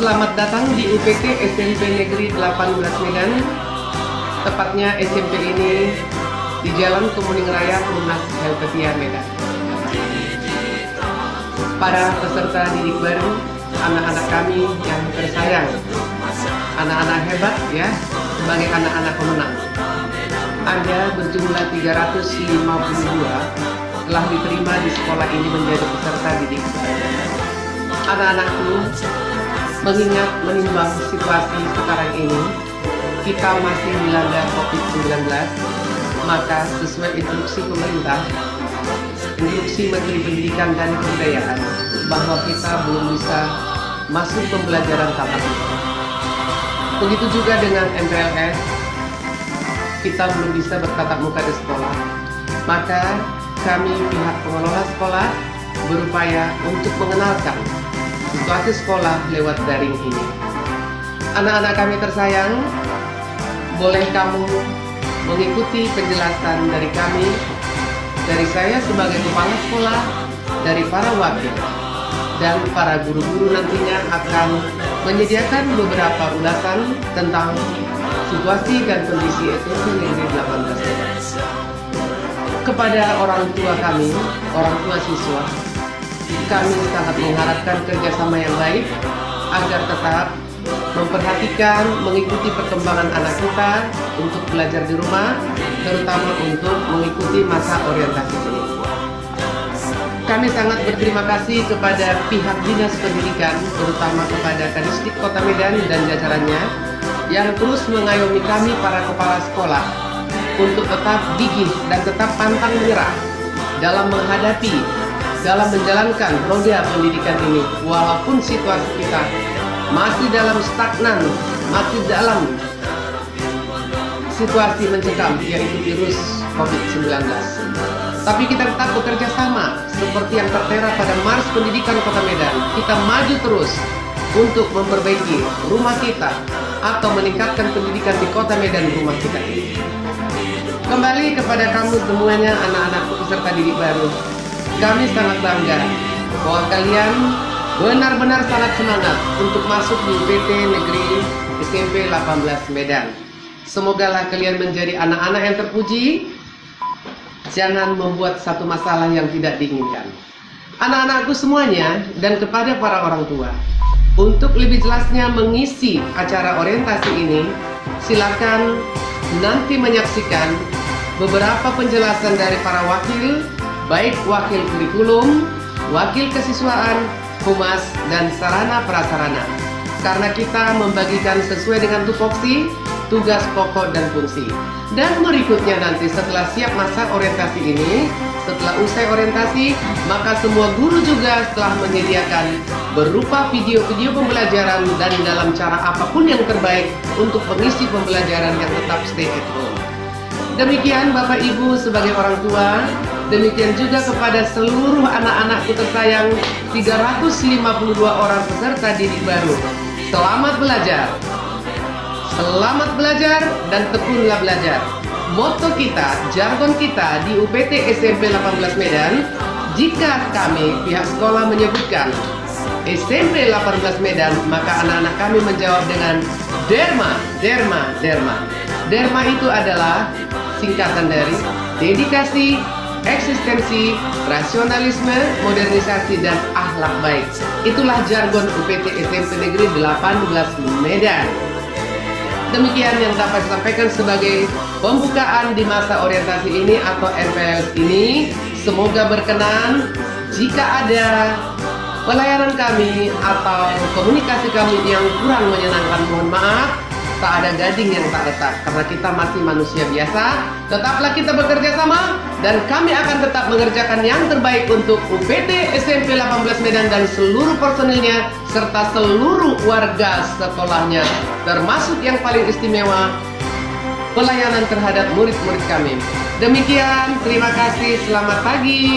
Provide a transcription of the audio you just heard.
Selamat datang di UPT SMP Negeri 18 Medan. Tepatnya SMP ini di Jalan Kemuning Raya Unas Helvetia Medan. Para peserta didik baru, anak-anak kami yang tersayang, anak-anak hebat ya, sebagai anak-anak pemenang. Anda berjumlah 352 telah diterima di sekolah ini menjadi peserta didik. Anak-anakku, mengingat menimbang situasi sekarang ini, kita masih dilanda COVID-19, maka sesuai instruksi pemerintah, instruksi Menteri Pendidikan dan Kebudayaan, bahwa kita belum bisa masuk pembelajaran tatap muka. Begitu juga dengan MPLS, kita belum bisa bertatap muka di sekolah. Maka kami pihak pengelola sekolah berupaya untuk mengenalkan situasi sekolah lewat daring ini. Anak-anak kami tersayang, boleh kamu mengikuti penjelasan dari kami, dari saya sebagai kepala sekolah, dari para wakil, dan para guru-guru nantinya akan menyediakan beberapa ulasan tentang situasi dan kondisi SMP Negeri 18 Kepada orang tua kami, orang tua siswa, kami sangat mengharapkan kerjasama yang baik agar tetap memperhatikan, mengikuti perkembangan anak kita untuk belajar di rumah, terutama untuk mengikuti masa orientasi ini. Kami sangat berterima kasih kepada pihak Dinas Pendidikan, terutama kepada Kadisdik Kota Medan dan jajarannya, yang terus mengayomi kami para kepala sekolah untuk tetap gigih dan tetap pantang menyerah dalam menghadapi, dalam menjalankan roda pendidikan ini, walaupun situasi kita masih dalam stagnan, masih dalam situasi mencekam, yaitu virus COVID-19. Tapi kita tetap bekerja sama seperti yang tertera pada Mars Pendidikan Kota Medan. Kita maju terus untuk memperbaiki rumah kita atau meningkatkan pendidikan di Kota Medan rumah kita ini. Kembali kepada kamu semuanya anak-anak peserta didik baru. Kami sangat bangga bahwa kalian benar-benar sangat semangat untuk masuk di UPT Negeri SMP 18 Medan. Semoga lah kalian menjadi anak-anak yang terpuji. Jangan membuat satu masalah yang tidak diinginkan. Anak-anakku semuanya dan kepada para orang tua, untuk lebih jelasnya mengisi acara orientasi ini, silakan nanti menyaksikan beberapa penjelasan dari para wakil, baik wakil kurikulum, wakil kesiswaan, humas, dan sarana prasarana. Karena kita membagikan sesuai dengan tupoksi, tugas pokok dan fungsi. Dan berikutnya nanti setelah siap masa orientasi ini, setelah usai orientasi, maka semua guru juga telah menyediakan berupa video-video pembelajaran dan dalam cara apa pun yang terbaik untuk pengisi pembelajaran yang tetap stay at home. Demikian Bapak Ibu sebagai orang tua, demikian juga kepada seluruh anak-anakku tersayang 352 orang peserta didik baru. Selamat belajar. Selamat belajar dan tekunlah belajar. Moto kita, jargon kita di UPT SMP 18 Medan, jika kami pihak sekolah menyebutkan SMP 18 Medan, maka anak-anak kami menjawab dengan Derma, Derma, Derma. Derma itu adalah singkatan dari dedikasi, eksistensi, rasionalisme, modernisasi, dan akhlak baik. Itulah jargon UPT SMP Negeri 18 Medan. Demikian yang dapat disampaikan sebagai pembukaan di masa orientasi ini atau MPLS ini. Semoga berkenan jika ada pelayanan kami atau komunikasi kami yang kurang menyenangkan mohon maaf tak ada gading yang tak retak karena kita masih manusia biasa tetaplah kita bekerja sama dan kami akan tetap mengerjakan yang terbaik untuk UPT SMP 18 Medan dan seluruh personilnya serta seluruh warga sekolahnya termasuk yang paling istimewa pelayanan terhadap murid-murid kami. Demikian terima kasih selamat pagi